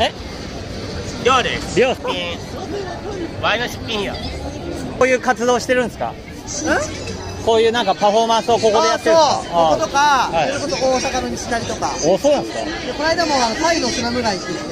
え？寮です。寮出品ワイの出品や。こういう活動してるんですか？こういうなんかパフォーマンスをここでやってるんですか？そう。こことか、はい。それこそ大阪の西成とか。おそうなんですか？でこの間もあのタイのスラム街行ってきて。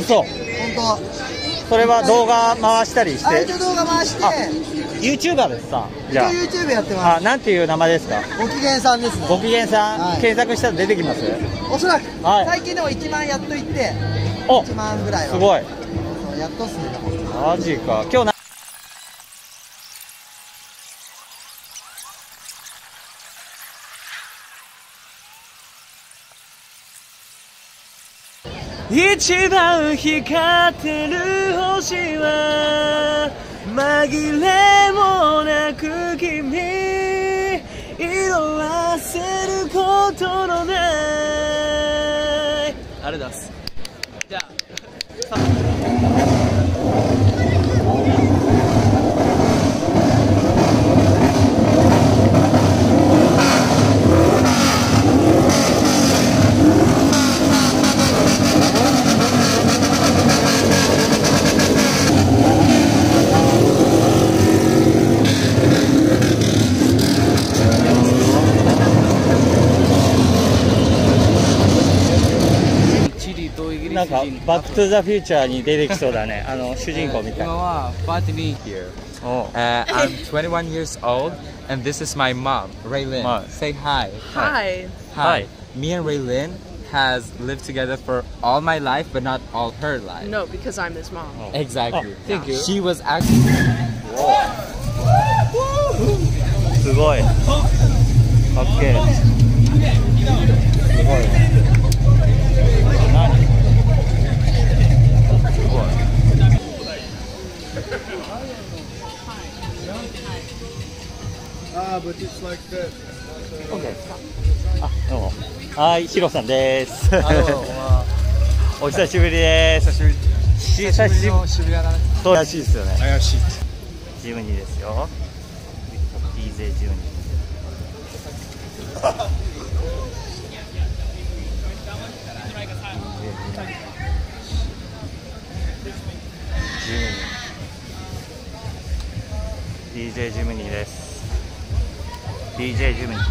嘘。本それは動画回したりして？当あ一応動画回して。あ YouTuber ですか？じゃ一応 YouTube やってまああなんていう名前ですか？すご機嫌さんですね。ご機嫌さん、はい。検索したら出てきます？おそらく、はい。最近でも1万やっといって。お1万ぐらいは。すごい。やっとっすねマジか。今日な一番光ってる星は紛れもなく君色あせることのない。あれだすあチバック・トゥ・ザ・フューチャーに出てきそうだね。あの、主人公みたい。今は、バティ here. Oh. Uh, I'm 21 years old, and this is my mom, Raylin. Mom. Say hi. Hi. Hi. Me and Raylin has lived together for all my life, but not all her life. No, because I'm his mom. Oh. Exactly. Oh, thank yeah. you. She was actually. Whoa. すごい。かっけえ。すごい。Ah, but it's like that. あどうも。はいヒロさんです。お久しぶりです。久しぶり久しぶりの渋谷だね。そうらしいですよね。怪しい。ジムニーですよ。DJ ジムニー。DJ ジムニーです DJ ジムニー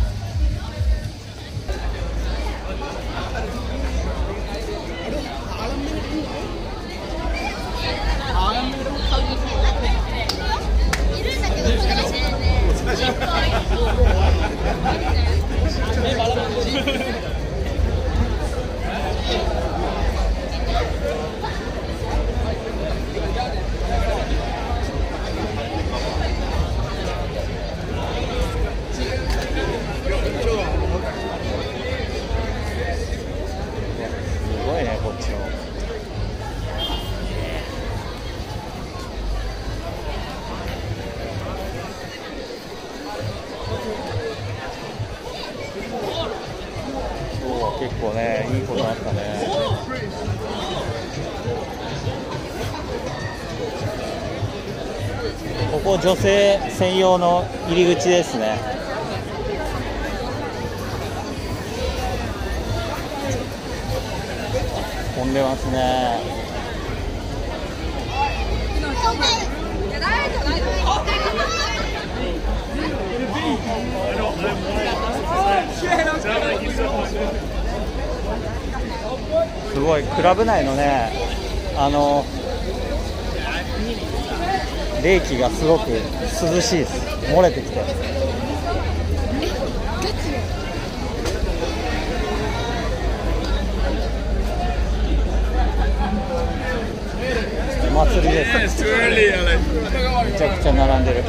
すね。いいことあったね。ここ女性専用の入り口ですね。混んでますね。すごい。クラブ内のねあの冷気がすごく涼しいです。漏れてきて。お祭りです。めちゃくちゃ並んでる。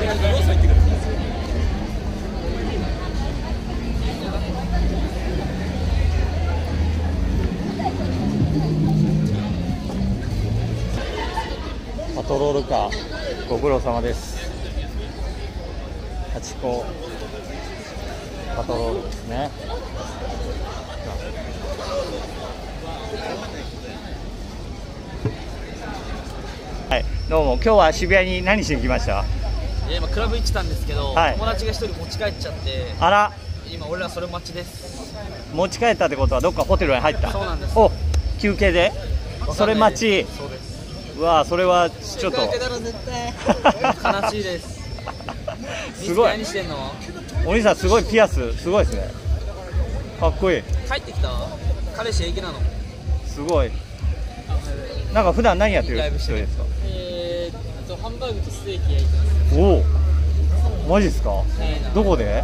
トロールカー。ご苦労様です。ハチ公パトロールですね。はい。どうも。今日は渋谷に何しに来ました？えー今クラブ行ってたんですけど、はい。友達が一人持ち帰っちゃってあら。今俺らそれ待ちです。持ち帰ったってことはどっかホテルに入った？そうなんです。お休憩で？それ待ち。そうですうわそれはちょっと。悲しいです。すごい。何してんのお兄さんすごいピアスすごいですね。かっこいい。帰ってきた？彼氏平気なの？すごい。なんか普段何やってる？人ですか？えー、とハンバーグとステーキ焼いてます。おおマジですかどこで？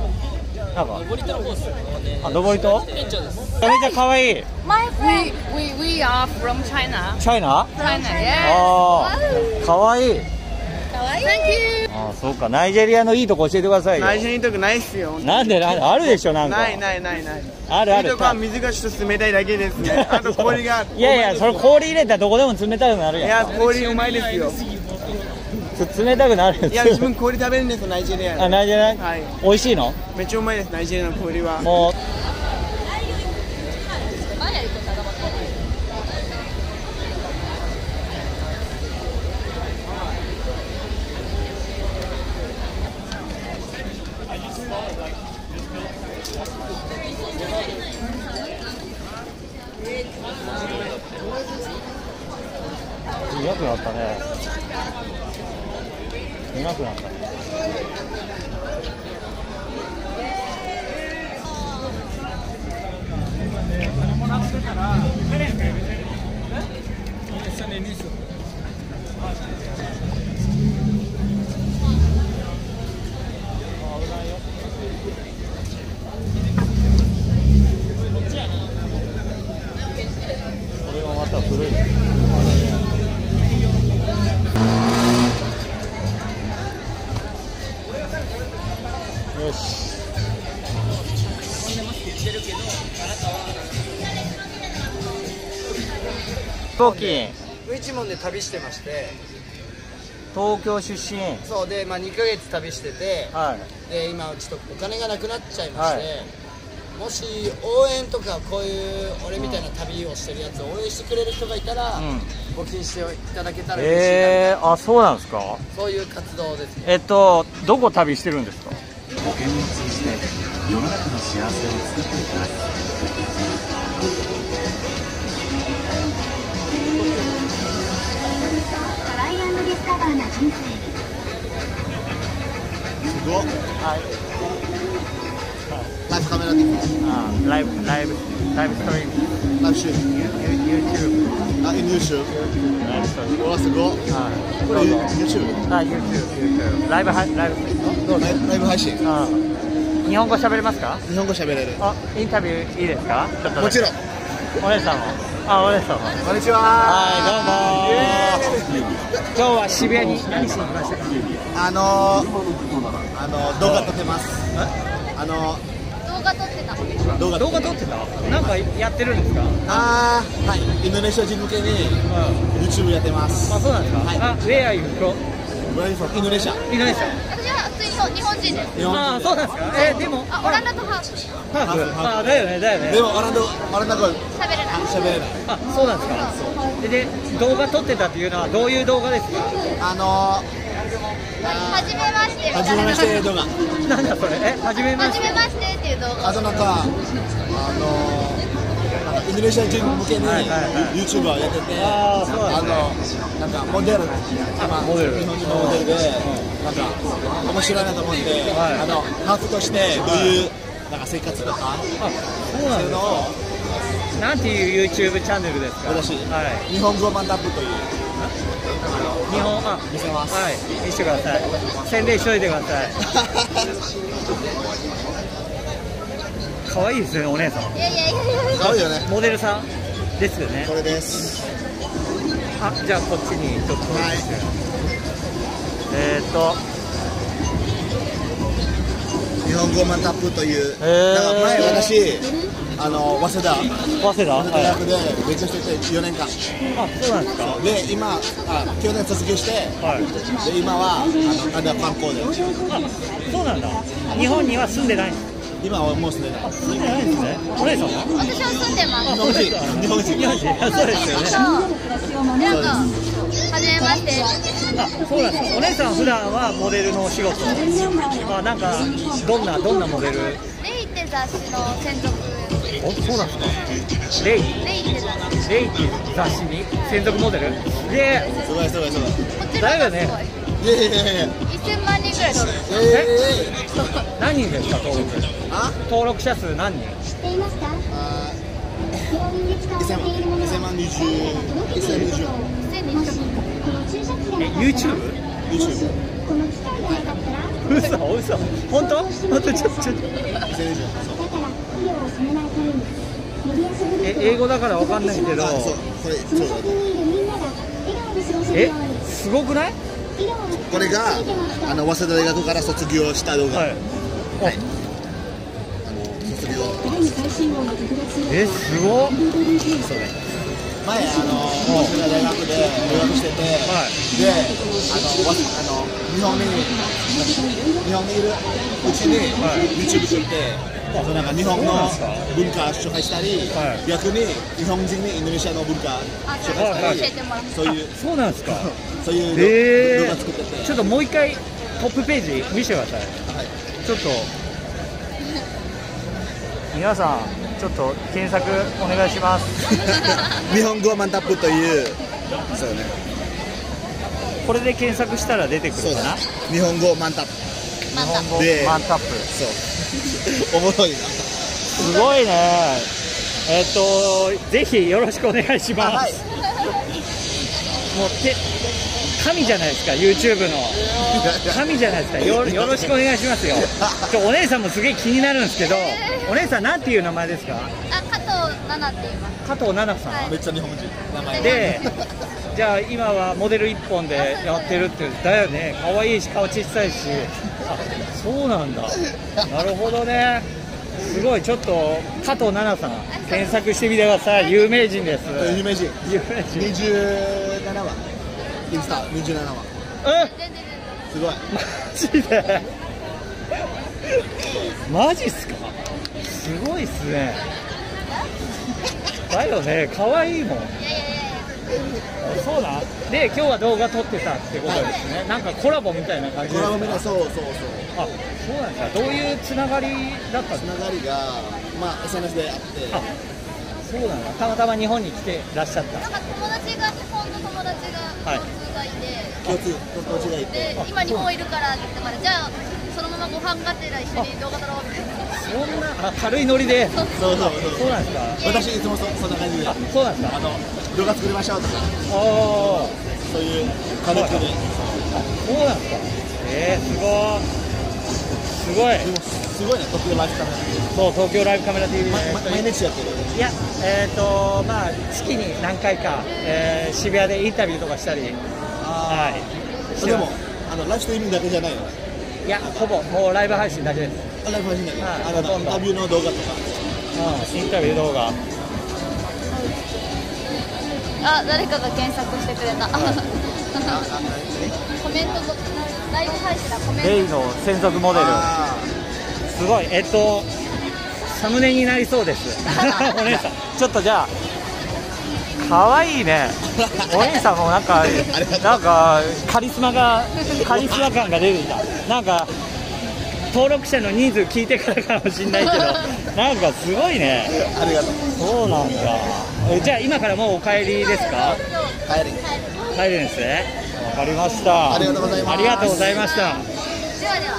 なんか。登りとのコースね。あ登りと店長ですめちゃめちゃ可愛い。My friend, we, we are from China. チャイナ China, yes. ああ可愛い。Thank you. ああそうかナイジェリアのいいとこ教えてくださいよ。内緒にいいとこないっすよ。なんでなんで？あるでしょなんか。ないないないない。あるある。いいとこは水がちょっと冷たいだけですね。あと氷がいやいやそれ氷入れたらどこでも冷たくなるいやん。や氷うまいですよ。つ冷たくなるんいや自分氷食べるんですナイジェリア。あナイジェリア、はい。美味しいの？めっちゃうまいですナイジェリアの氷は。もう。い。なくなったねいなくなったこれはまた古い。し飛行機ウイチモンで旅してまして。東京出身。そうで、まあ、2ヶ月旅してて。はい。で今ちょっとお金がなくなっちゃいまして、はい。もし応援とかこういう俺みたいな旅をしてるやつを応援してくれる人がいたら、うん。募金していただけたら嬉しいな、えー、あそうなんですか？そういう活動ですね。えっとどこ旅してるんですか？トライアンドディスカバーな人生ライブカメラ的あライブライブライブストリームライブシュー YouTube. あ in YouTube すごいはいこれ YouTube? YouTube あ YouTube YouTube. ライブはライブどうぞライブライブ配信あ日本語喋れますか？日本語喋れる。あインタビューいいですか？ちょっとだけ。もちろん。お姉さんも。あお姉さんも。こんにちは。はいどうも。今日は渋谷に何しに来ました？かあのー、あの動画撮ってます。あの動画撮ってた。動画動画撮ってた？なんかやってるんですか？あーはい。インドネシア人向けに YouTube やってます。あそうなんですか、はい。あ Where are you from? Where are you from? インドネシア。インドネシ私は普通に日本人です。日本アあそうなんですか？えでもあ、オランダとハーフ。ハーフ？あだよねだよね。でもオランダオランダ語喋れない。喋れない。あそうなんですか？でで動画撮ってたっていうのはどういう動画ですか？あのはじめまして。ー、はじめまして動画なんだそれ？えはじめましてっていう動画。あとなんかあのー、インドネシア人向けに YouTuber をやっててあのなんかモデルまあモデル。日本人のモデルでなんか面白いなと思って、はい。あのハーフとしてどういうなんか生活とかあそういうのをなんていう YouTube チャンネルですか？私はい。日本語マンダップという日本。あ見せます。はい。見せてください。宣伝しといてください。可愛いですねお姉さん。いやいやいやいや。可愛いよねモデルさんですよね。これです。あじゃあこっちにちょっとはい。えーっと。日本語マンダップという、へー。なんか前私あの早稲田。早稲田？大はい。学で勉強してて4年間。あそうなんですか。で今あ去年卒業してはい。で今はあのただ観光であそうなんだ。日本には住んでない今はもうすでにあ住んでないんですね。お姉さんは？私は住んでます。日本人。日本人。日本人。そうですよね。そう。なんか、はじめまして。あそうなんですお姉さん普段はモデルのお仕事？まあなんかどんなどんなモデル？レイって雑誌の専属。おそうなんですかレイレイっていう雑誌に専属モデルですごいすごいすごいすごいだよいやいやいやいや1000万人ぐらい取るえ何人ですか登録あ登録者数何人知っていますかあ病院で使われているものは2000万20届けていることを1000もしこの注射器がえ YouTube? YouTube 嘘嘘本当本当ちょっとちょっと医療を進めないためにメディアスグループえ英語だからわかんないけど。これそのそう先にいるみんなが笑顔で過ごせるえよう。にすごくない？これがあの早稲田大学から卒業した動画、はい。はい。あ。の卒業。第二最新号の特別えすごっ。ース前あの早稲田大学で留学してて、はい。であのわあの日本に日本にいるうちに、YouTube 撮ってそうなんか。日本の文化紹介したり、はい逆に日本人にインドネシアの文化あ紹介したり、そういうそうなんです。かそういうえ動画作ってて、ー、ちょっともう一回トップページ見せてください。はい。ちょっと皆さんちょっと検索お願いします。日本語マンタップというそうね。これで検索したら出てくそうだるかな日本語マンタップ。日本語でマンタップ。そう おもろいな。すごいね。えっとぜひよろしくお願いします、あはい。もうて神じゃないですか YouTube の。神じゃないですか。よよろしくお願いしますよ。ちょお姉さんもすげえ気になるんですけどお姉さんなんていう名前ですか？あ加藤奈々って言います。加藤奈々さん、はい。めっちゃ日本人。名前。でじゃあ今はモデル一本でやってるってだよね。可愛いし顔小さいし。あそうなんだ。なるほどね。すごい。ちょっと加藤奈々さん検索してみてください。有名人です。有名人。有名人。27話。インスタ27話。え？すごい。マジで？マジっすか？すごいっすね。だよね。可愛いもん。いやいやいやそうなん？で今日は動画撮ってたってことですね。なんかコラボみたいな感じコですか？ラボみたいなそうそうそうあそうなんですかどういうつながりだったんつですか？ながりがまあ SNS であって。あそうなんだ。たまたま日本に来てらっしゃった。なんか友達が日本の友達がはい。共通がいて、共通共通がいて。で今日本いるからって言ってからじゃあそのままご飯がてら一緒に動画撮ろうみたいな。そんなあ軽いノリで。そうそうそうそう。なんですか？私いつもそそんな感じで。ああそうなんですか？の動画作りましょうとか。おおそういう軽くでそうなんですか。えー、すごいすごい。すごいね特別ライブカメそう東京ライブカメラ TV ラ、ね。ま、毎日やってる？いやえっ、とまあ月に何回か、えー渋谷でインタビューとかしたり。はい。でもあのライブストリーミングだけじゃないの？いやほぼもうライブ配信だけです。あライブ配信だけ？はい。あのインタビューの動画とか？うんインタビュー動画。あ誰かが検索してくれた。コメントとライブ配信だコメント。レイの専属モデル。あすごい。えっとサムネになりそうです。お姉さん。ちょっとじゃあ可愛いね。お姉さんもなんかなんかカリスマが カリスマ感が出てきたなんか登録者の人数聞いてからかもしれないけど なんかすごいね。ーありがとう。そうなんだ。えじゃあ今からもうお帰りですか？帰り帰るんですね。わかりました。ありがとうございます。ありがとうございました。ではでは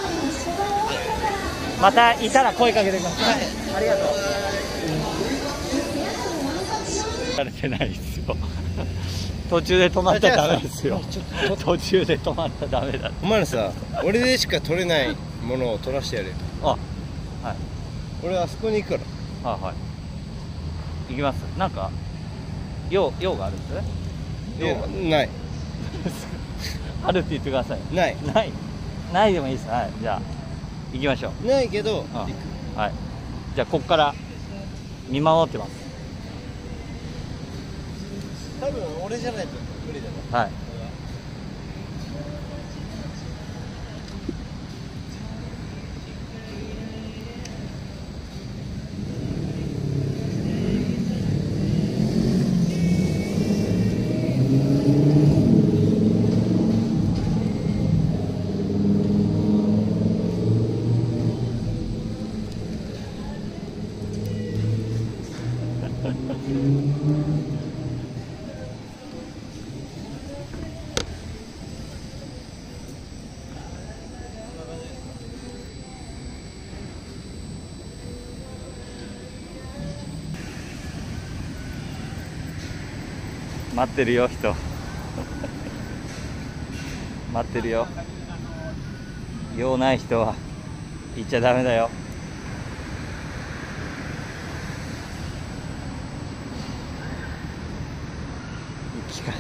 またいたら声かけてください。ありがとう。されてないですよ。途中で止まったらダメですよ。途中で止まったらダメだ。お前らさ俺でしか取れないものを取らしてやるよあ、はい。俺あそこに行くからあ、はい。行きます？なんか用用があるんですね？用が？ない あるって言ってください。ないない。ないでもいいです。はい。じゃあ行きましょう。ないけどあはい。じゃあここから見守ってます。多分俺じゃないと無理だねはい。待ってるよ人。待ってるよ。用ない人は行っちゃダメだよ。聞か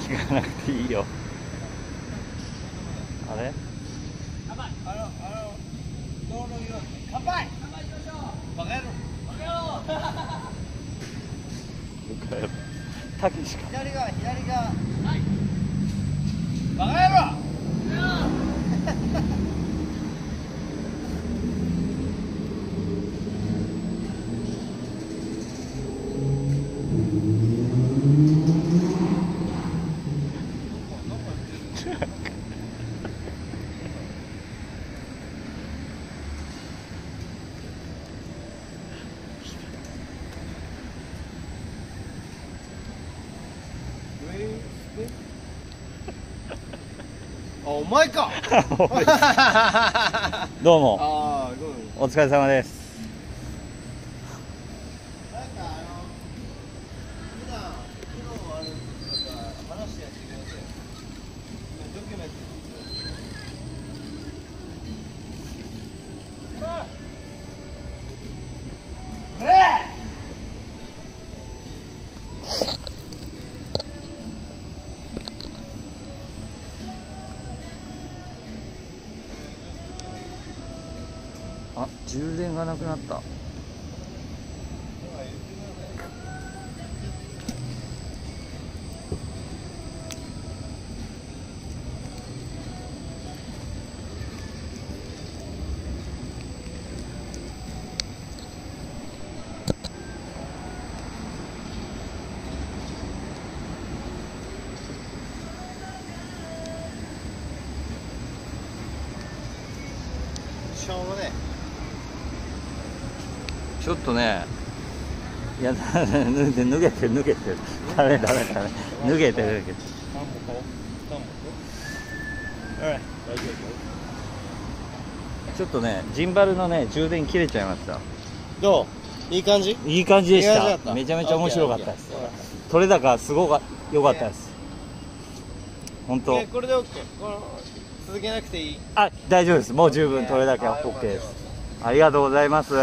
聞かなくていいよあれ乾杯たけしか左側左側。はい。バカ野郎！うも。ああどうも。お疲れ様ですあ充電がなくなった。しょうもねちょっとねいや脱げて脱げてる脱げてる。ダメダメダメ。脱げてる脱げてるちょっとねジンバルのね充電切れちゃいました。どう？いい感じ？いい感じでした。た。めちゃめちゃ面白かったです。取れ高すごか良かったです。本当。えこれで OK 続けなくていい？あ大丈夫です。もう十分取れ高 OK です。ありがとうございます